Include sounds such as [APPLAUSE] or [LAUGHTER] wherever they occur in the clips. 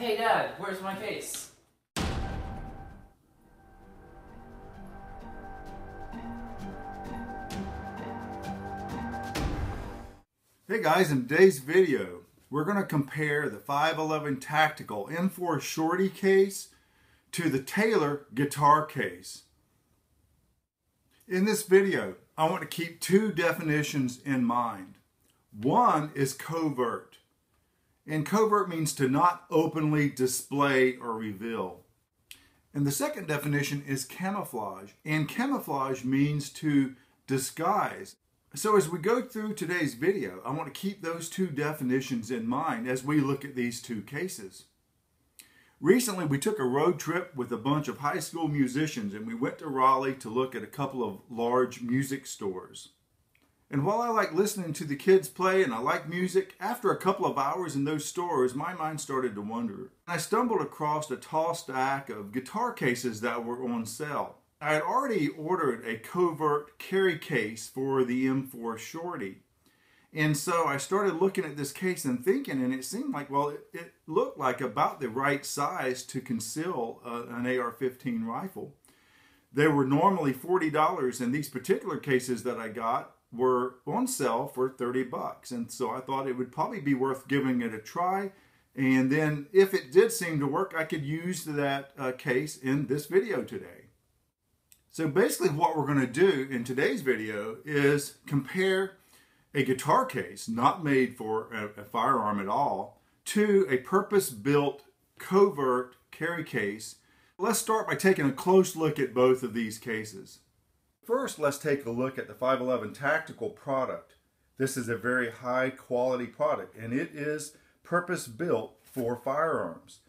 Hey Dad, where's my case? Hey guys, in today's video, we're going to compare the 511 Tactical M4 Shorty case to the Taylor guitar case. In this video, I want to keep two definitions in mind. One is covert, and covert means to not openly display or reveal. And the second definition is camouflage, and camouflage means to disguise. So as we go through today's video, I want to keep those two definitions in mind as we look at these two cases. Recently, we took a road trip with a bunch of high school musicians and we went to Raleigh to look at a couple of large music stores. And while I like listening to the kids play and I like music, after a couple of hours in those stores, my mind started to wander. I stumbled across a tall stack of guitar cases that were on sale. I had already ordered a covert carry case for the M4 Shorty. And so I started looking at this case and thinking, and it seemed like, well, it, it looked like about the right size to conceal uh, an AR 15 rifle. They were normally $40, and these particular cases that I got were on sale for 30 bucks. And so I thought it would probably be worth giving it a try. And then if it did seem to work, I could use that uh, case in this video today. So basically what we're going to do in today's video is compare a guitar case, not made for a, a firearm at all, to a purpose-built covert carry case. Let's start by taking a close look at both of these cases. First, let's take a look at the 511 Tactical product. This is a very high quality product and it is purpose-built for firearms.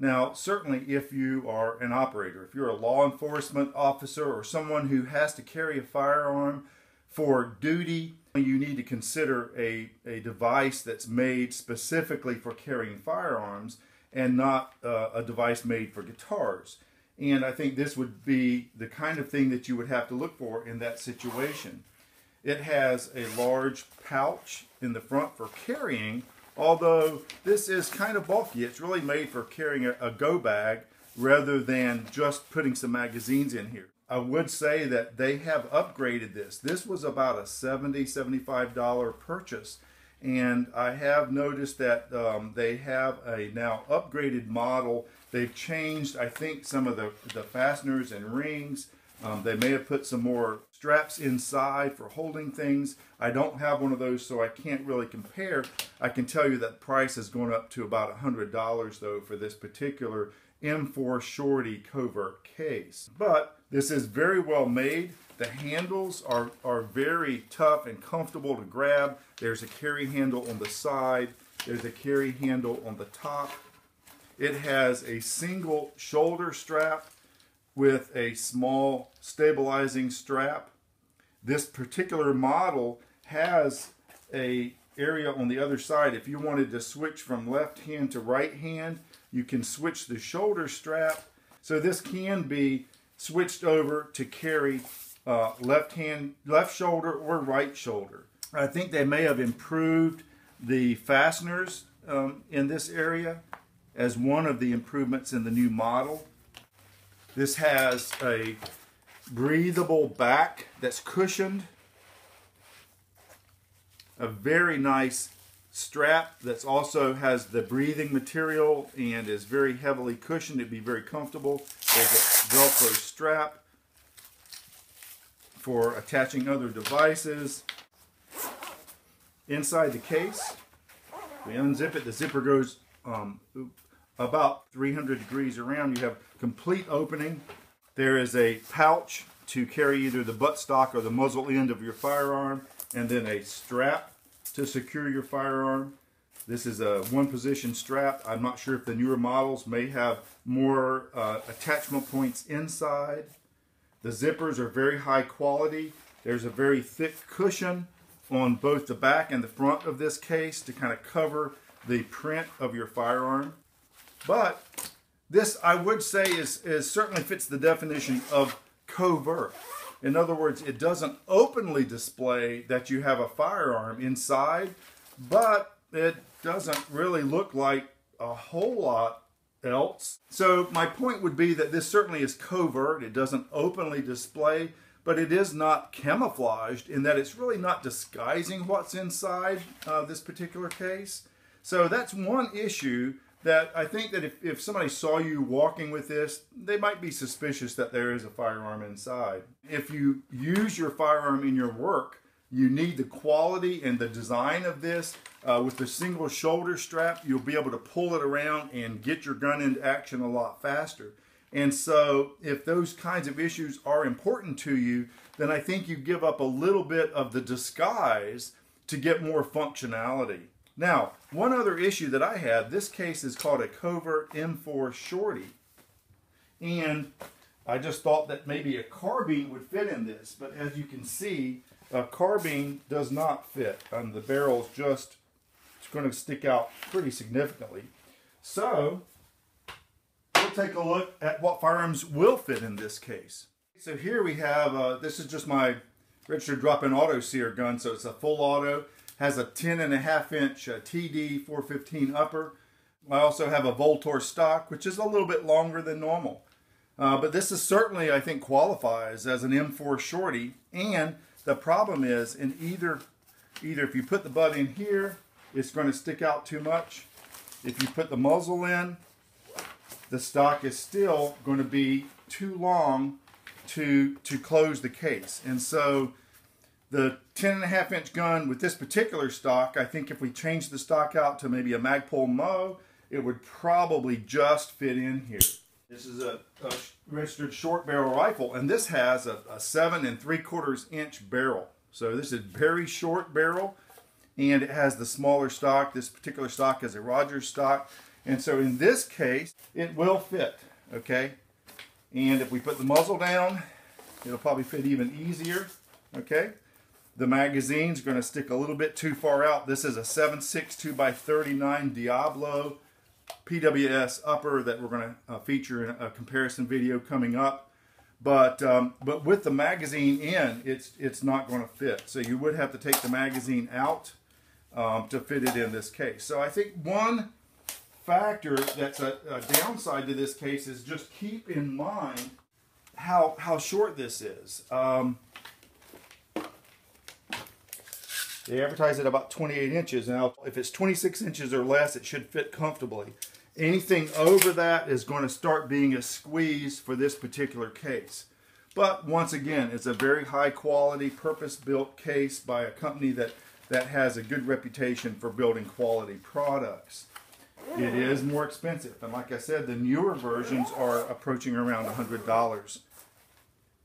Now, certainly if you are an operator, if you're a law enforcement officer or someone who has to carry a firearm for duty, you need to consider a, a device that's made specifically for carrying firearms and not uh, a device made for guitars. And I think this would be the kind of thing that you would have to look for in that situation. It has a large pouch in the front for carrying although this is kind of bulky. It's really made for carrying a, a go bag rather than just putting some magazines in here. I would say that they have upgraded this. This was about a $70, $75 purchase. And I have noticed that um, they have a now upgraded model. They've changed, I think, some of the, the fasteners and rings. Um, they may have put some more straps inside for holding things. I don't have one of those, so I can't really compare. I can tell you that price has gone up to about $100 though for this particular M4 Shorty covert case. But this is very well made. The handles are, are very tough and comfortable to grab. There's a carry handle on the side. There's a carry handle on the top. It has a single shoulder strap with a small stabilizing strap. This particular model has a area on the other side. If you wanted to switch from left hand to right hand, you can switch the shoulder strap. So this can be switched over to carry uh, left hand, left shoulder or right shoulder. I think they may have improved the fasteners um, in this area as one of the improvements in the new model. This has a breathable back that's cushioned. A very nice strap that also has the breathing material and is very heavily cushioned. It'd be very comfortable. There's a Velcro strap for attaching other devices. Inside the case, we unzip it. The zipper goes um, about 300 degrees around. You have complete opening. There is a pouch to carry either the buttstock or the muzzle end of your firearm, and then a strap to secure your firearm. This is a one position strap. I'm not sure if the newer models may have more uh, attachment points inside. The zippers are very high quality. There's a very thick cushion on both the back and the front of this case to kind of cover the print of your firearm. But this, I would say, is, is certainly fits the definition of covert. In other words, it doesn't openly display that you have a firearm inside, but it doesn't really look like a whole lot else. So my point would be that this certainly is covert. It doesn't openly display, but it is not camouflaged in that it's really not disguising what's inside uh, this particular case. So that's one issue that I think that if, if somebody saw you walking with this, they might be suspicious that there is a firearm inside. If you use your firearm in your work, you need the quality and the design of this. Uh, with the single shoulder strap, you'll be able to pull it around and get your gun into action a lot faster. And so if those kinds of issues are important to you, then I think you give up a little bit of the disguise to get more functionality. Now, one other issue that I had, this case is called a Covert M4 Shorty. And I just thought that maybe a carbine would fit in this, but as you can see, a carbine does not fit. And the barrel's just it's going to stick out pretty significantly. So, we'll take a look at what firearms will fit in this case. So here we have, uh, this is just my registered drop-in auto sear gun, so it's a full auto has a 10 and a half inch uh, TD 415 upper. I also have a VLTOR stock, which is a little bit longer than normal. Uh, but this is certainly, I think, qualifies as an M4 shorty. And the problem is, in either, either if you put the butt in here, it's going to stick out too much. If you put the muzzle in, the stock is still going to be too long to to close the case. And so the 10 and a half inch gun with this particular stock, I think if we change the stock out to maybe a Magpul MOE, it would probably just fit in here. This is a, a registered short barrel rifle, and this has a, a seven and three quarters inch barrel. So this is very short barrel, and it has the smaller stock. This particular stock is a Rogers stock, and so in this case, it will fit, okay? And if we put the muzzle down, it'll probably fit even easier, okay? The magazine's going to stick a little bit too far out. This is a 7.62 by 39 Diablo PWS upper that we're going to uh, feature in a comparison video coming up. But um, but with the magazine in, it's it's not going to fit. So you would have to take the magazine out um, to fit it in this case. So I think one factor that's a, a downside to this case is just keep in mind how how short this is. Um, They advertise it about 28 inches. Now, if it's 26 inches or less, it should fit comfortably. Anything over that is going to start being a squeeze for this particular case. But once again, it's a very high quality, purpose-built case by a company that, that has a good reputation for building quality products. It is more expensive. And like I said, the newer versions are approaching around $100.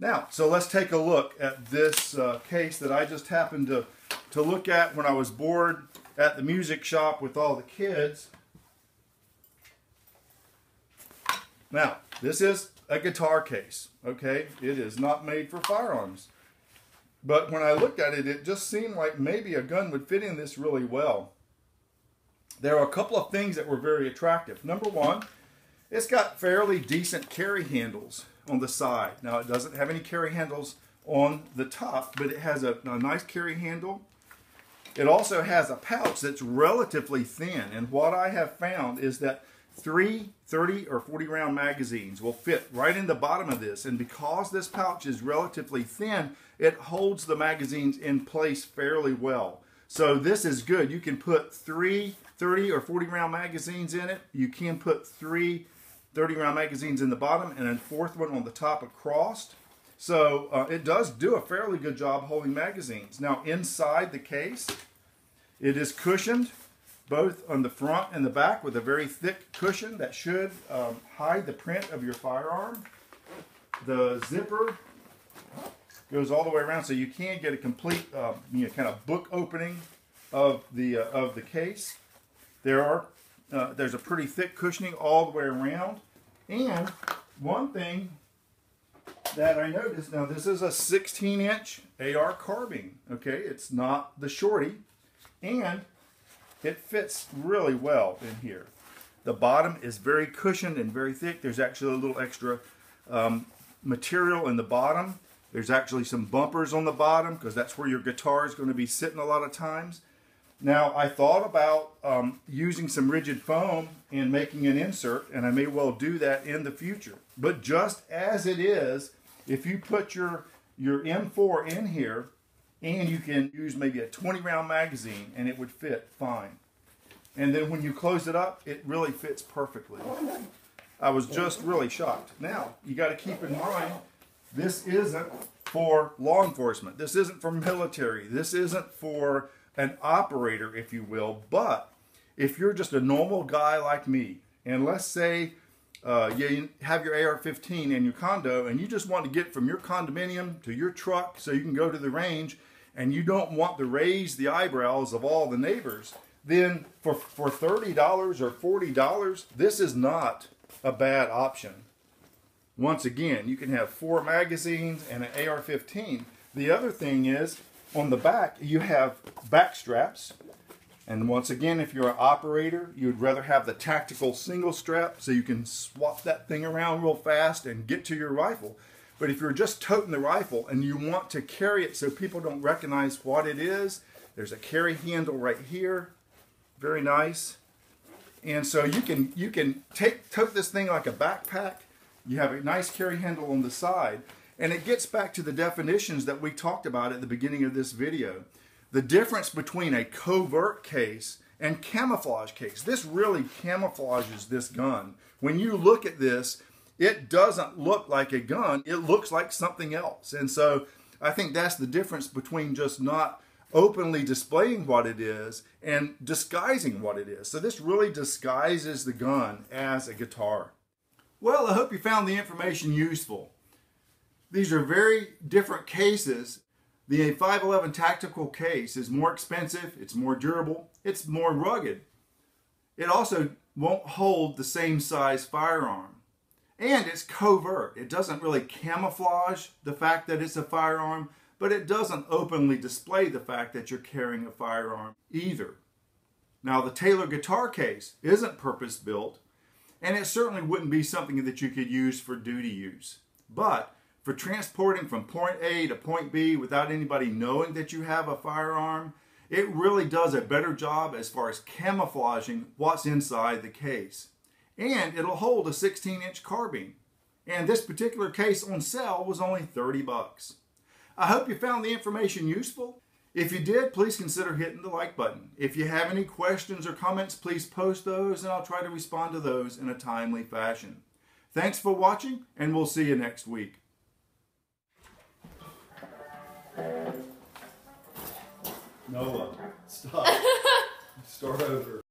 Now, so let's take a look at this uh, case that I just happened to to look at when I was bored at the music shop with all the kids. Now, this is a guitar case, okay? It is not made for firearms. But when I looked at it, it just seemed like maybe a gun would fit in this really well. There are a couple of things that were very attractive. Number one, it's got fairly decent carry handles on the side. Now, it doesn't have any carry handles on the top, but it has a, a nice carry handle it also has a pouch that's relatively thin, and what I have found is that three 30 or 40 round magazines will fit right in the bottom of this, and because this pouch is relatively thin, it holds the magazines in place fairly well. So this is good. You can put three 30 or 40 round magazines in it. You can put three 30 round magazines in the bottom and a fourth one on the top across. So uh, it does do a fairly good job holding magazines. Now inside the case, it is cushioned both on the front and the back with a very thick cushion that should um, hide the print of your firearm. The zipper goes all the way around so you can get a complete uh, you know, kind of book opening of the, uh, of the case. There are, uh, there's a pretty thick cushioning all the way around. And one thing that I noticed, now this is a 16 inch AR carbine, okay? It's not the shorty and it fits really well in here. The bottom is very cushioned and very thick. There's actually a little extra um, material in the bottom. There's actually some bumpers on the bottom because that's where your guitar is going to be sitting a lot of times. Now, I thought about um, using some rigid foam and making an insert, and I may well do that in the future. But just as it is, if you put your, your M4 in here, and you can use maybe a 20 round magazine, and it would fit fine. And then when you close it up, it really fits perfectly. I was just really shocked. Now, you got to keep in mind, this isn't for law enforcement. This isn't for military. This isn't for an operator, if you will. But if you're just a normal guy like me, and let's say uh, you have your AR-15 in your condo, and you just want to get from your condominium to your truck so you can go to the range, and you don't want to raise the eyebrows of all the neighbors, then for, for $30 or $40, this is not a bad option. Once again, you can have four magazines and an AR-15. The other thing is, on the back, you have back straps. And once again, if you're an operator, you'd rather have the tactical single strap so you can swap that thing around real fast and get to your rifle. But if you're just toting the rifle and you want to carry it so people don't recognize what it is, there's a carry handle right here. Very nice. And so you can you can take tote this thing like a backpack. You have a nice carry handle on the side. And it gets back to the definitions that we talked about at the beginning of this video. The difference between a covert case and camouflage case. This really camouflages this gun. When you look at this, it doesn't look like a gun. It looks like something else. And so I think that's the difference between just not openly displaying what it is and disguising what it is. So this really disguises the gun as a guitar. Well, I hope you found the information useful. These are very different cases. The 511 tactical case is more expensive, it's more durable, it's more rugged. It also won't hold the same size firearm. And it's covert. It doesn't really camouflage the fact that it's a firearm, but it doesn't openly display the fact that you're carrying a firearm either. Now, the Taylor guitar case isn't purpose built, and it certainly wouldn't be something that you could use for duty use. But for transporting from point A to point B without anybody knowing that you have a firearm, it really does a better job as far as camouflaging what's inside the case. And it'll hold a 16 inch carbine. And this particular case on sale was only 30 bucks. I hope you found the information useful. If you did, please consider hitting the like button. If you have any questions or comments, please post those and I'll try to respond to those in a timely fashion. Thanks for watching and we'll see you next week. Noah, stop. [LAUGHS] Start over.